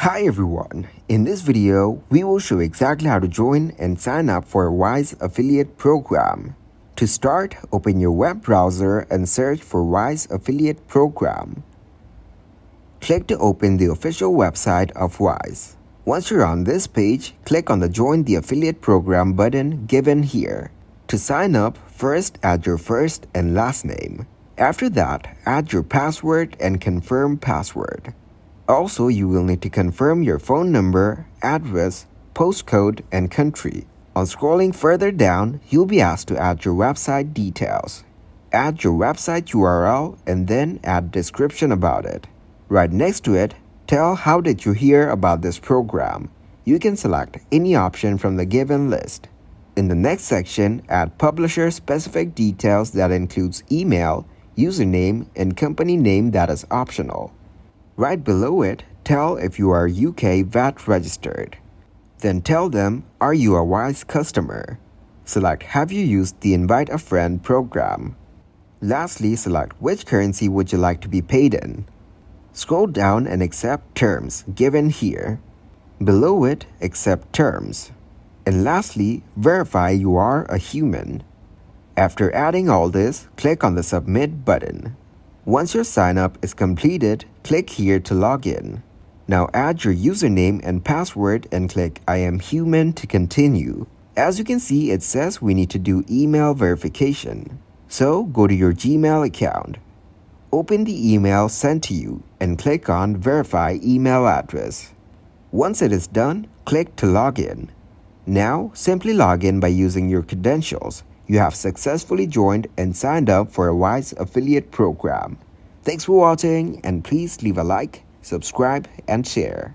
Hi everyone, in this video we will show exactly how to join and sign up for a Wise affiliate program. To start, open your web browser and search for Wise affiliate program. Click to open the official website of Wise. Once you're on this page, click on the Join the Affiliate Program button given here. To sign up, first add your first and last name. After that, add your password and confirm password. Also, you will need to confirm your phone number, address, postcode, and country. On scrolling further down, you'll be asked to add your website details. Add your website URL and then add description about it. Right next to it, tell how did you hear about this program. You can select any option from the given list. In the next section, add publisher specific details that includes email, username, and company name that is optional. Right below it, tell if you are UK VAT registered. Then tell them, are you a WISE customer? Select have you used the invite a friend program. Lastly, select which currency would you like to be paid in. Scroll down and accept terms given here. Below it, accept terms. And lastly, verify you are a human. After adding all this, click on the submit button. Once your sign up is completed, click here to log in. Now add your username and password and click I am human to continue. As you can see, it says we need to do email verification. So go to your Gmail account. Open the email sent to you and click on verify email address. Once it is done, click to log in. Now, simply log in by using your credentials you have successfully joined and signed up for a WISE affiliate program. Thanks for watching and please leave a like, subscribe and share.